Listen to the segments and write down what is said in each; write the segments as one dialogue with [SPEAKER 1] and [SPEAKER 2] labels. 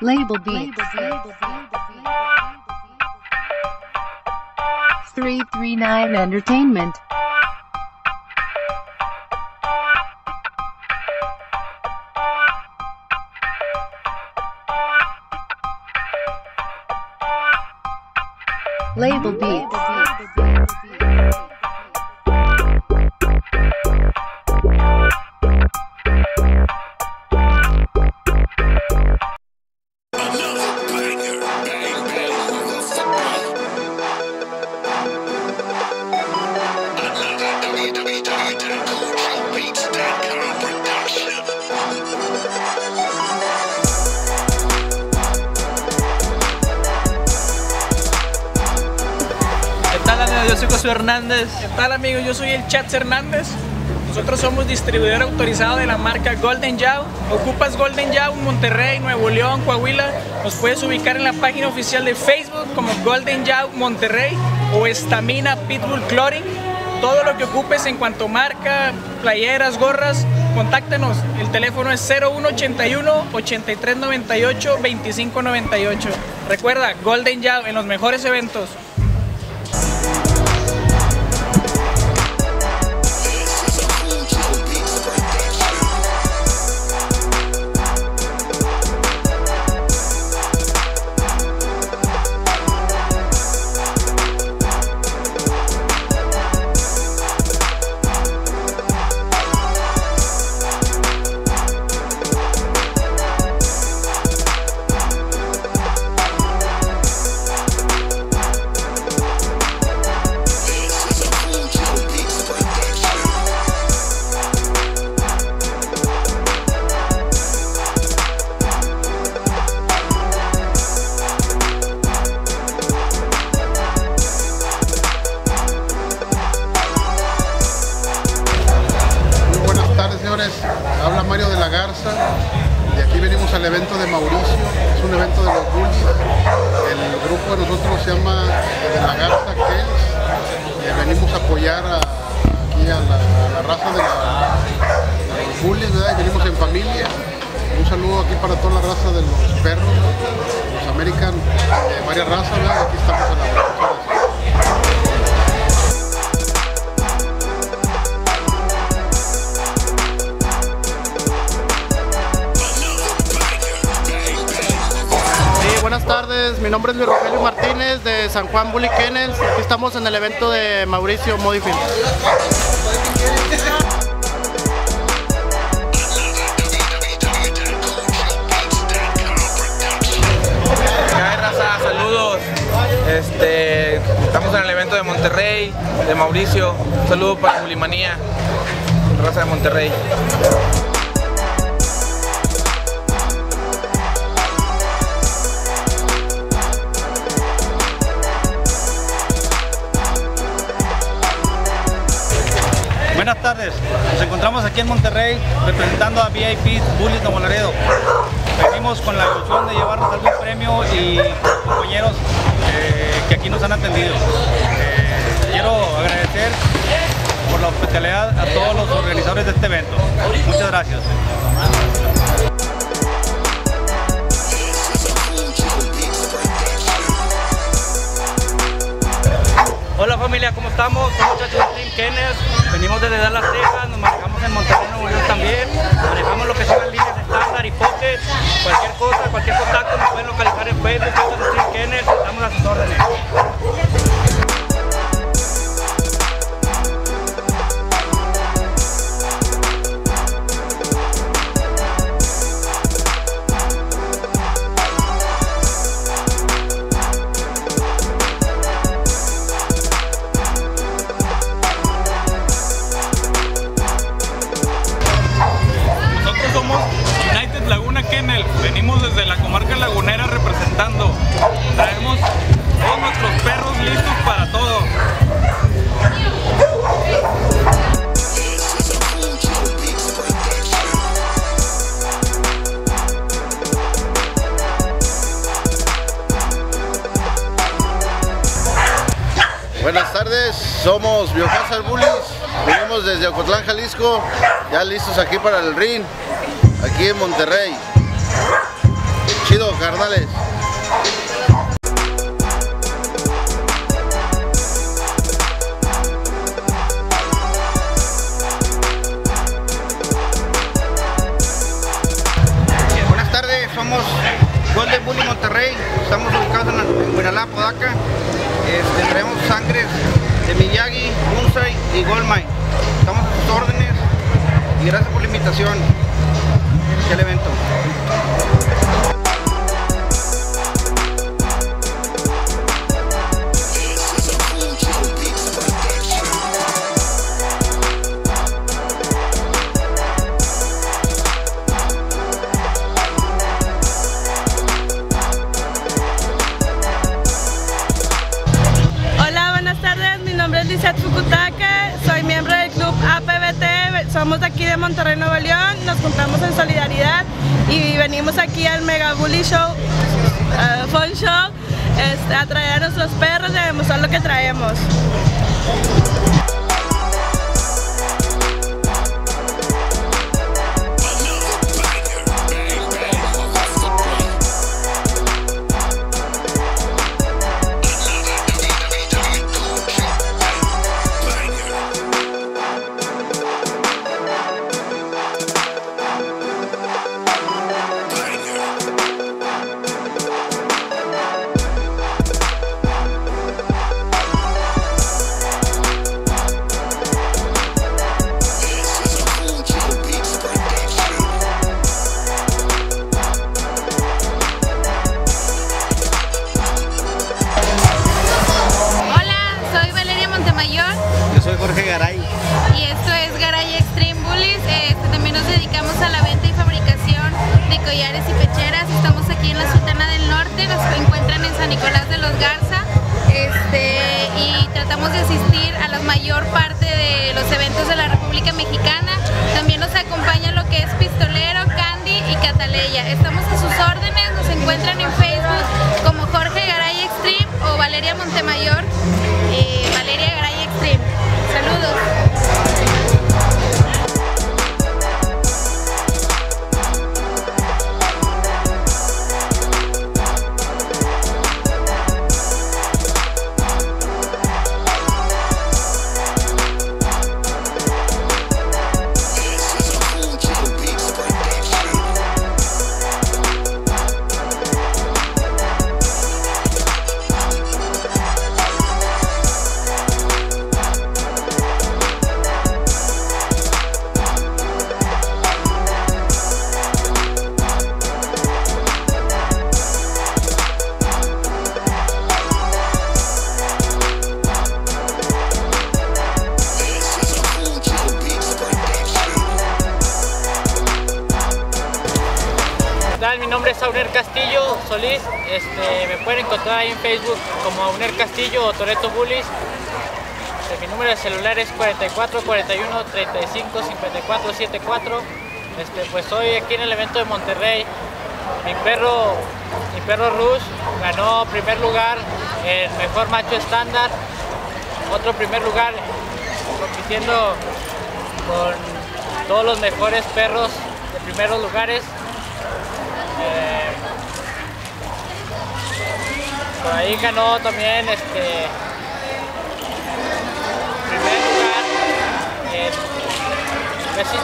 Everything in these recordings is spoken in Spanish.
[SPEAKER 1] Label Beats. 339 Entertainment. Label Beats.
[SPEAKER 2] Hernández.
[SPEAKER 3] ¿Qué tal amigos? Yo soy el Chats Hernández. Nosotros somos distribuidor autorizado de la marca Golden Yao. Ocupas Golden Yao en Monterrey, Nuevo León, Coahuila. Nos puedes ubicar en la página oficial de Facebook como Golden Yao Monterrey o Estamina Pitbull Clothing. Todo lo que ocupes en cuanto a marca, playeras, gorras, contáctenos. El teléfono es 0181 8398 2598. Recuerda, Golden Yao en los mejores eventos.
[SPEAKER 4] A, aquí a la, raza de, la- de los Bullies, ¿verdad? Venimos en familia. Un saludo aquí para toda la raza de los perros, los American, eh, varias razas. Aquí estamos a la
[SPEAKER 5] Mi nombre es Luis Rogelio Martínez de San Juan Bully Kennels. Aquí estamos en el evento de Mauricio Modifil.
[SPEAKER 2] ¿Qué hay, raza? Saludos. Este, estamos en el evento de Monterrey, de Mauricio. Un saludo para Bulimanía, raza de Monterrey.
[SPEAKER 6] Tardes, nos encontramos aquí en Monterrey representando a VIP Bullies Nuevo Laredo. Venimos con la ilusión de llevarnos algún premio y compañeros eh, que aquí nos han atendido. Eh, quiero agradecer por la hospitalidad a todos los organizadores de este evento. Muchas gracias.
[SPEAKER 3] Hola familia, ¿cómo estamos? Somos muchachos de Team Kenneth. Venimos desde Dallas, Texas, nos manejamos en Monterrey, Nuevo León también. Manejamos lo que son las líneas estándar y pocket. Cualquier cosa, cualquier contacto nos pueden localizar en Facebook, Team Kenneth. Estamos a sus órdenes.
[SPEAKER 4] Tardes, somos Biohazard Bullies, venimos desde Ocotlán, Jalisco, ya listos aquí para el ring, aquí en Monterrey. Chido, carnales.
[SPEAKER 7] Buenas tardes, somos Golden Bully Monterrey, estamos ubicados en, en Buenalá, Podaca. Este, traemos sangres y Goldmine. Estamos a sus órdenes y gracias por la invitación evento.
[SPEAKER 8] Demostrar
[SPEAKER 9] los eventos de la República Mexicana. También nos acompaña lo que es Pistolero, Candy y Cataleya. Estamos a sus órdenes, nos encuentran en Facebook como Jorge Garay Extreme o Valeria Montemayor. eh, Valeria Garay Extreme. Saludos.
[SPEAKER 10] Este, me pueden encontrar ahí en Facebook como Auner Castillo o Toreto Bullies. Este, mi número de celular es 44 41 35 54 74. Este, pues estoy aquí en el evento de Monterrey. Mi perro, mi perro Rush ganó primer lugar en mejor macho estándar. Otro primer lugar compitiendo con todos los mejores perros de primeros lugares. Eh, por ahí ganó también este primer lugar en Messi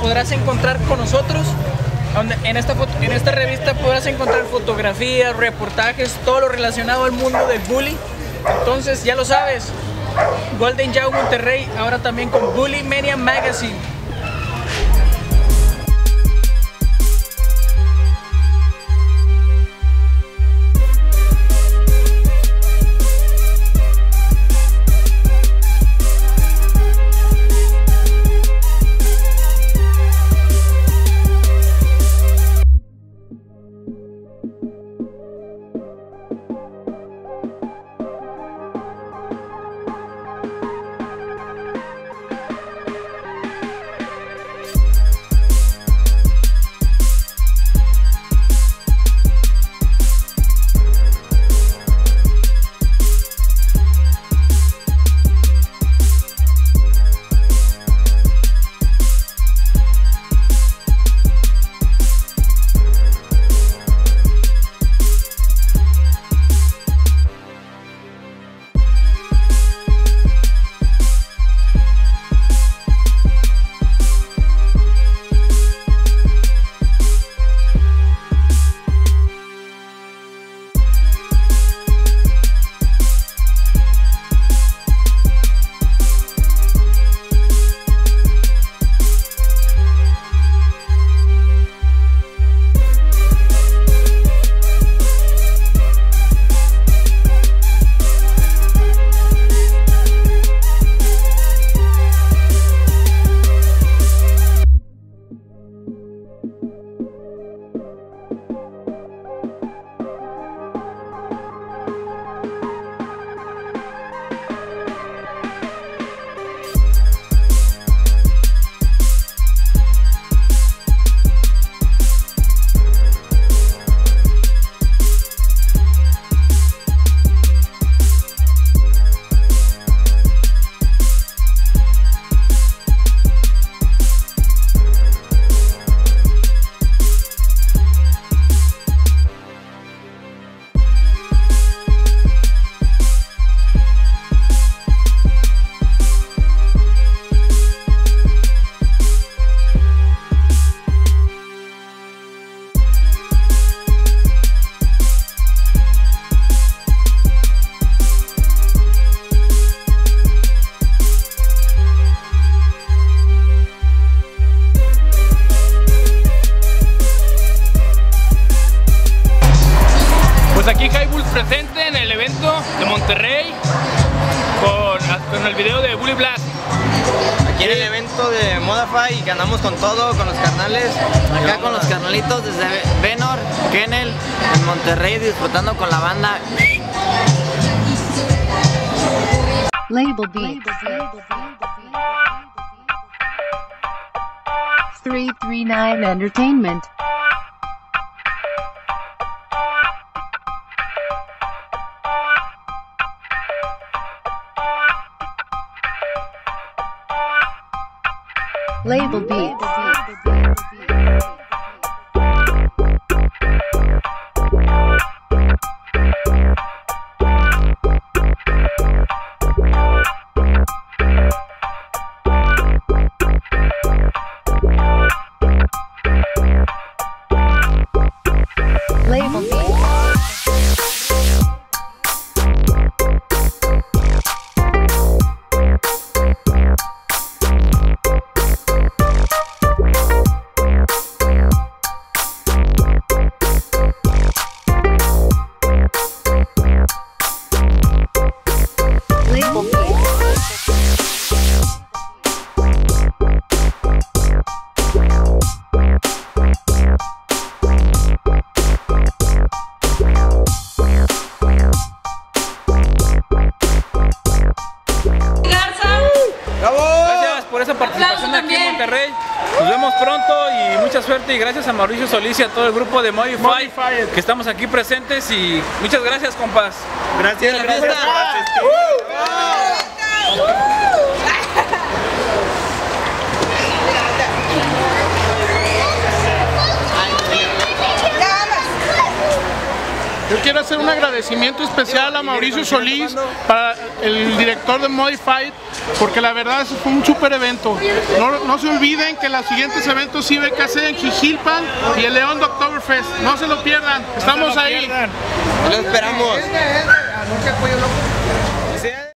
[SPEAKER 3] podrás encontrar con nosotros. En esta, en esta revista podrás encontrar fotografías, reportajes, todo lo relacionado al mundo del bully. Entonces ya lo sabes, Golden Yao Monterrey, ahora también con Bully Media Magazine.
[SPEAKER 11] Pues aquí High Bulls presente en el evento de Monterrey con, con el video de Bully Blast.
[SPEAKER 12] Aquí en el evento de Modify que andamos con todo, con los carnales, acá con los carnalitos desde Venor, Kennel, en Monterrey disfrutando con la banda.
[SPEAKER 1] Label B. 339 Entertainment. Label Beats.
[SPEAKER 11] Y gracias a Mauricio Solís y a todo el grupo de Modify que estamos aquí presentes y muchas gracias compas.
[SPEAKER 12] Gracias, gracias.
[SPEAKER 13] Yo quiero hacer un agradecimiento especial a Mauricio Solís, para el director de Modified, porque la verdad eso fue un super evento. No, no se olviden que los siguientes eventos IBKC en Jijilpan y el León de Oktoberfest. No se lo pierdan, estamos ahí.
[SPEAKER 12] Lo esperamos.